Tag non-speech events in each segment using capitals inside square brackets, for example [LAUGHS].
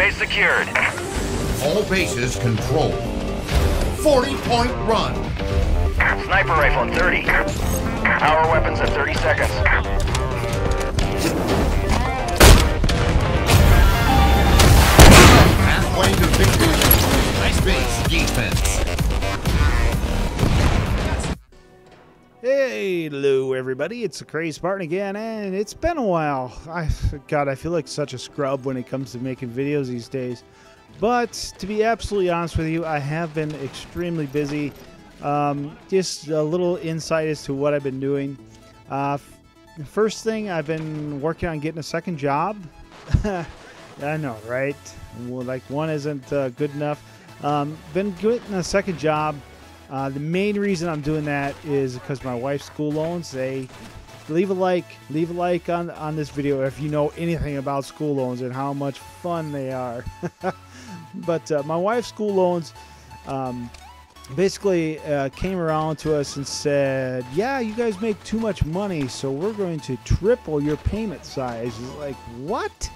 base secured. All bases controlled. 40 point run. Sniper rifle in 30. Power weapons in 30 seconds. Everybody. It's the Crazed Spartan again, and it's been a while. I God, I feel like such a scrub when it comes to making videos these days. But to be absolutely honest with you, I have been extremely busy. Um, just a little insight as to what I've been doing. Uh, first thing, I've been working on getting a second job. [LAUGHS] I know, right? Well, like one isn't uh, good enough. Um, been getting a second job. Uh, the main reason I'm doing that is because my wife's school loans. They leave a like, leave a like on on this video if you know anything about school loans and how much fun they are. [LAUGHS] but uh, my wife's school loans um, basically uh, came around to us and said, "Yeah, you guys make too much money, so we're going to triple your payment size." It's like what?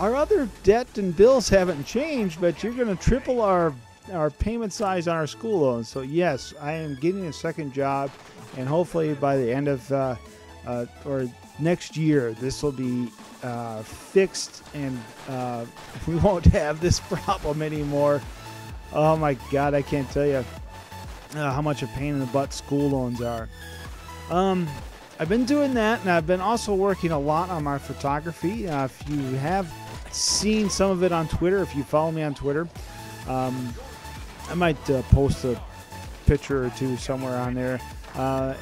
Our other debt and bills haven't changed, but you're going to triple our our payment size on our school loans. So yes, I am getting a second job, and hopefully by the end of uh, uh, or next year, this will be uh, fixed, and uh, [LAUGHS] we won't have this problem anymore. Oh my God, I can't tell you uh, how much a pain in the butt school loans are. Um, I've been doing that, and I've been also working a lot on my photography. Uh, if you have seen some of it on Twitter, if you follow me on Twitter, um, I might uh, post a picture or two somewhere on there. Uh,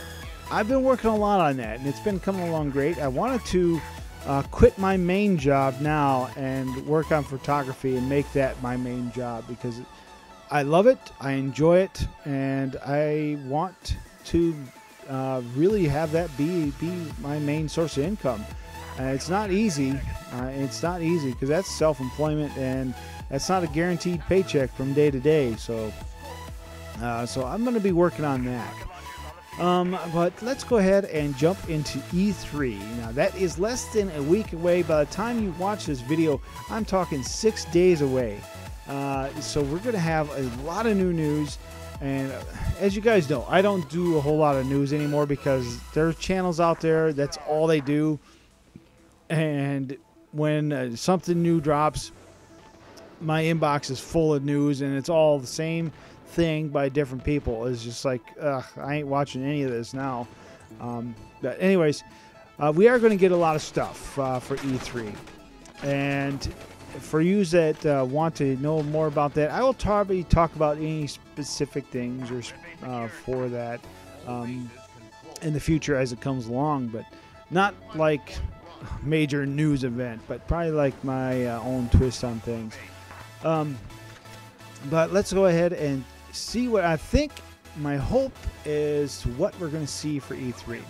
I've been working a lot on that, and it's been coming along great. I wanted to uh, quit my main job now and work on photography and make that my main job because I love it, I enjoy it, and I want to uh, really have that be be my main source of income. Uh, it's not easy. Uh, it's not easy because that's self-employment and that's not a guaranteed paycheck from day to day. So, uh, so I'm going to be working on that. Um, but let's go ahead and jump into E3. Now that is less than a week away. By the time you watch this video, I'm talking six days away. Uh, so we're going to have a lot of new news. And as you guys know, I don't do a whole lot of news anymore because there's channels out there that's all they do. And when uh, something new drops, my inbox is full of news and it's all the same thing by different people. It's just like, ugh, I ain't watching any of this now. Um, but anyways, uh, we are going to get a lot of stuff uh, for E3. And for you that uh, want to know more about that, I will probably talk about any specific things or uh, for that um, in the future as it comes along, but not like major news event, but probably like my uh, own twist on things. Um, but let's go ahead and see what I think. My hope is what we're going to see for E3.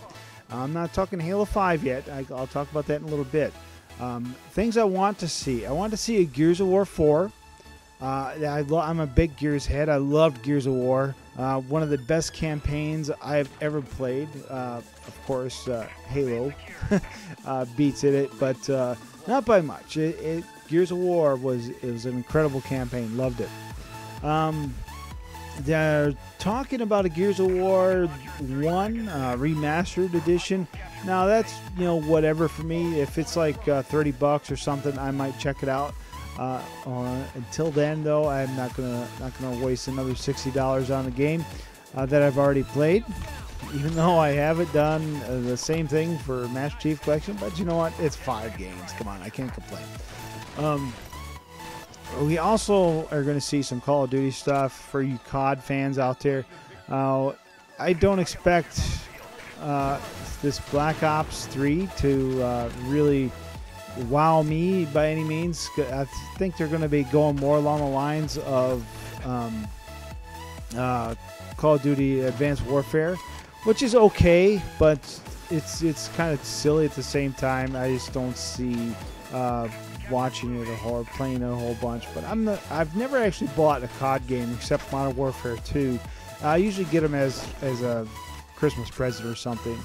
I'm not talking Halo 5 yet. I, will talk about that in a little bit. Um, things I want to see. I want to see a Gears of War 4. Uh, I lo- I'm a big Gears head. I loved Gears of War. Uh, one of the best campaigns I've ever played. Uh, of course, uh, Halo [LAUGHS] uh, beats it, but uh, not by much. It, it, Gears of War was it was an incredible campaign. Loved it. Um, they're talking about a Gears of War one remastered edition. Now that's you know whatever for me. If it's like uh, 30 bucks or something, I might check it out. Uh, uh, until then, though, I'm not gonna not gonna waste another sixty dollars on a game uh, that I've already played. Even [LAUGHS] though I haven't done uh, the same thing for Master Chief Collection, but you know what? It's five games. Come on, I can't complain. Um, we also are going to see some Call of Duty stuff for you COD fans out there. Uh, I don't expect this Black Ops 3 to really wow me by any means. I think they're going to be going more along the lines of um, uh, Call of Duty Advanced Warfare, which is okay, but it's it's kind of silly at the same time. I just don't see uh, watching it a whole, playing it a whole bunch. But I'm not, I've never actually bought a COD game except Modern Warfare 2. I usually get them as as a Christmas present or something.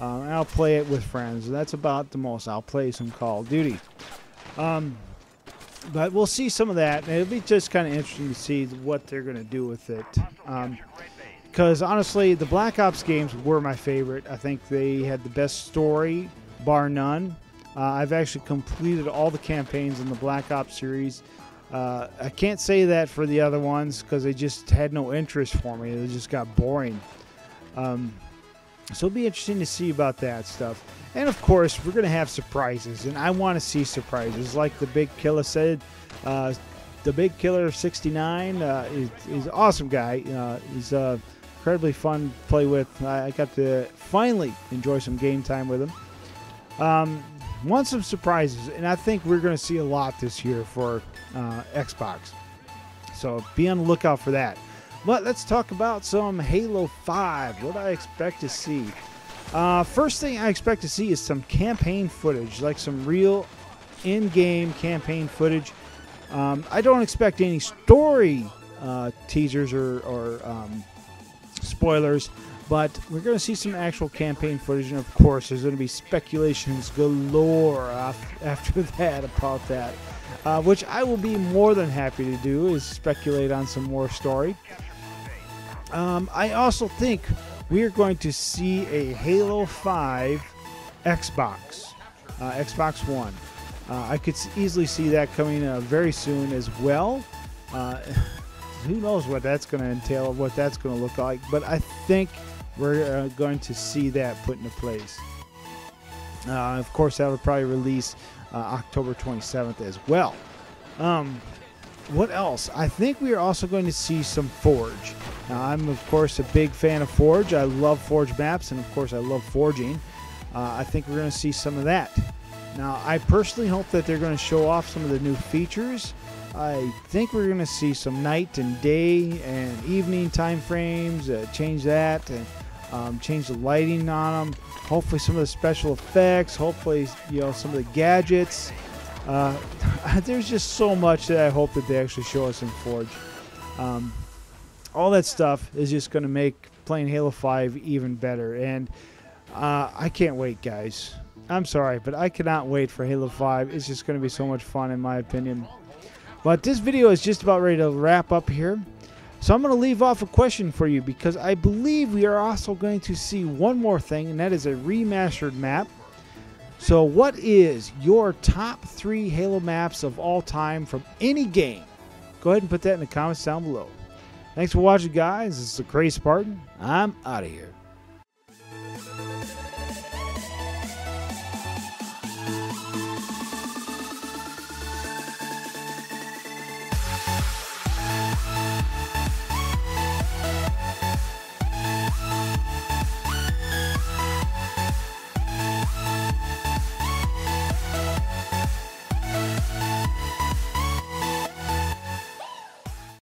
Um, and I'll play it with friends. That's about the most I'll play some Call of Duty. Um, but we'll see some of that, it'll be just kind of interesting to see what they're going to do with it. Because honestly, the Black Ops games were my favorite. I think they had the best story, bar none. Uh, I've actually completed all the campaigns in the Black Ops series. Uh, I can't say that for the other ones because they just had no interest for me. They just got boring. Um, so it'll be interesting to see about that stuff. And of course, we're going to have surprises, and I want to see surprises. Like DaBigKilla said, uh, DaBigKilla 69 uh, is, is an awesome guy. Uh, he's uh, incredibly fun to play with. I, I, got to finally enjoy some game time with him. Um, want some surprises, and I think we're going to see a lot this year for uh, Xbox. So be on the lookout for that. But let's talk about some Halo 5. What I expect to see. Uh, first thing I expect to see is some campaign footage, like some real in game campaign footage. Um, I don't expect any story uh, teasers or, or um, spoilers, but we're going to see some actual campaign footage, and of course, there's going to be speculations galore [LAUGHS] after that about that, uh, which I will be more than happy to do is speculate on some more story. Um, I also think we are going to see a Halo 5 Xbox, uh, Xbox One. Uh, I could easily see that coming uh, very soon as well. Uh, [LAUGHS] who knows what that's going to entail, what that's going to look like, but I think we're uh, going to see that put into place. Uh, of course, that will probably release October 27th as well. Um, what else? I think we are also going to see some Forge. Now, I'm, of course, a big fan of Forge. I love Forge maps, and, of course, I love forging. Uh, I think we're going to see some of that. Now, I personally hope that they're going to show off some of the new features. I think we're going to see some night and day and evening time frames, uh, change that, and um, change the lighting on them. Hopefully, some of the special effects. Hopefully, you know, some of the gadgets. Uh, [LAUGHS] there's just so much that I hope that they actually show us in Forge. Um, all that stuff is just going to make playing Halo 5 even better. And uh, I can't wait, guys. I'm sorry, but I cannot wait for Halo 5. It's just going to be so much fun, in my opinion. But this video is just about ready to wrap up here. So I'm going to leave off a question for you because I believe we are also going to see one more thing, and that is a remastered map. So, what is your top three Halo maps of all time from any game? Go ahead and put that in the comments down below. Thanks for watching, guys. This is the Crazed Spartan. I'm out of here.